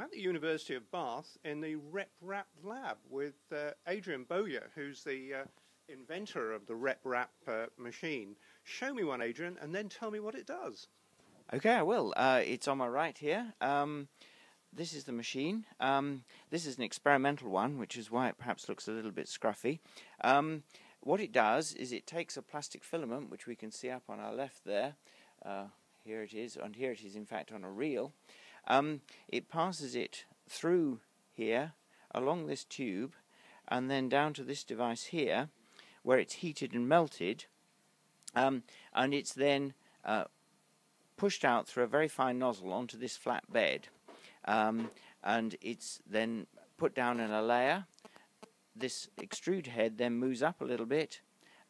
I'm at the University of Bath in the RepRap lab with uh, Adrian Bowyer, who's the uh, inventor of the RepRap uh, machine. Show me one, Adrian, and then tell me what it does. Okay, I will. Uh, it's on my right here. Um, this is the machine. Um, this is an experimental one, which is why it perhaps looks a little bit scruffy. Um, what it does is it takes a plastic filament, which we can see up on our left there. Uh, here it is, and here it is in fact on a reel. Um, it passes it through here along this tube and then down to this device here where it's heated and melted. Um, and it's then uh, pushed out through a very fine nozzle onto this flat bed. Um, and it's then put down in a layer. This extrude head then moves up a little bit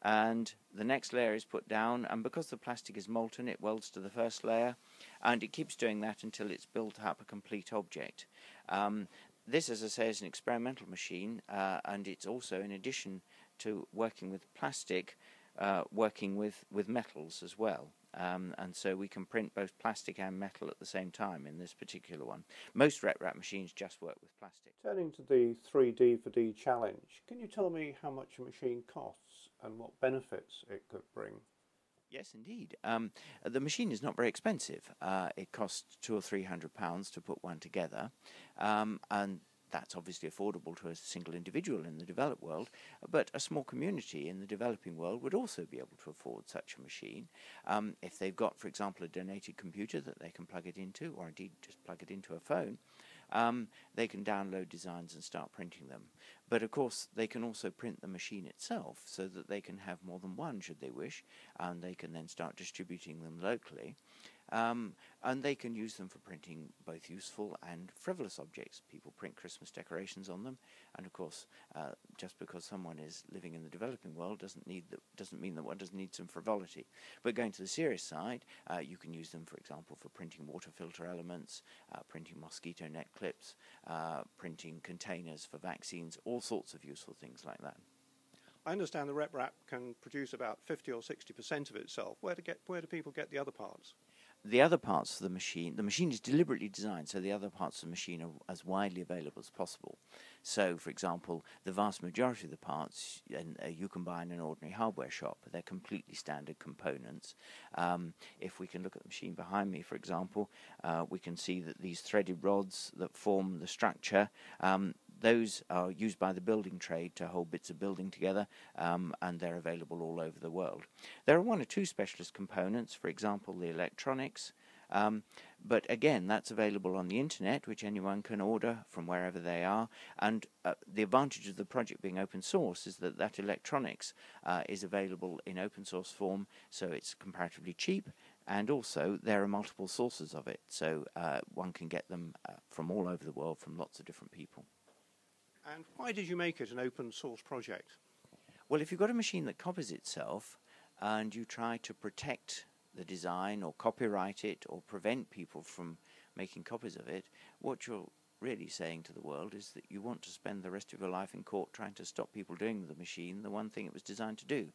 and the next layer is put down and because the plastic is molten it welds to the first layer and it keeps doing that until it's built up a complete object. Um, this as I say is an experimental machine uh, and it's also in addition to working with plastic uh, working with, with metals as well. Um, and so we can print both plastic and metal at the same time in this particular one. Most RepRap machines just work with plastic. Turning to the 3D4D challenge, can you tell me how much a machine costs and what benefits it could bring? Yes, indeed. Um, the machine is not very expensive. Uh, it costs two or three hundred pounds to put one together, um, and that's obviously affordable to a single individual in the developed world, but a small community in the developing world would also be able to afford such a machine um, if they've got, for example, a donated computer that they can plug it into, or indeed just plug it into a phone. Um, they can download designs and start printing them. But of course, they can also print the machine itself so that they can have more than one should they wish, and they can then start distributing them locally. Um, and they can use them for printing both useful and frivolous objects. People print Christmas decorations on them, and of course, uh, just because someone is living in the developing world doesn't need that doesn't mean that one doesn't need some frivolity. But going to the serious side, uh, you can use them, for example, for printing water filter elements, uh, printing mosquito net clips, uh, printing containers for vaccines, all sorts of useful things like that. I understand the RepRap can produce about 50 or 60% of itself. Where get, where do people get the other parts? The other parts of the machine, the machine is deliberately designed so the other parts of the machine are as widely available as possible. So, for example, the vast majority of the parts and, uh, you can buy in an ordinary hardware shop. They're completely standard components. Um, if we can look at the machine behind me, for example, uh, we can see that these threaded rods that form the structure, um, those are used by the building trade to hold bits of building together um, and they're available all over the world. There are one or two specialist components, for example the electronics, um, but again that's available on the internet which anyone can order from wherever they are and uh, the advantage of the project being open source is that that electronics uh, is available in open source form so it's comparatively cheap and also there are multiple sources of it so uh, one can get them uh, from all over the world from lots of different people. And why did you make it an open source project? Well, if you've got a machine that copies itself and you try to protect the design or copyright it or prevent people from making copies of it, what you're really saying to the world is that you want to spend the rest of your life in court trying to stop people doing the machine the one thing it was designed to do.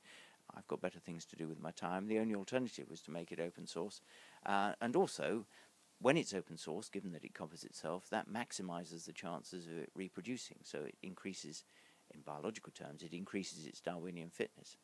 I've got better things to do with my time. The only alternative was to make it open source. Uh, and also, when it's open source, given that it covers itself, that maximizes the chances of it reproducing. So it increases, in biological terms, it increases its Darwinian fitness.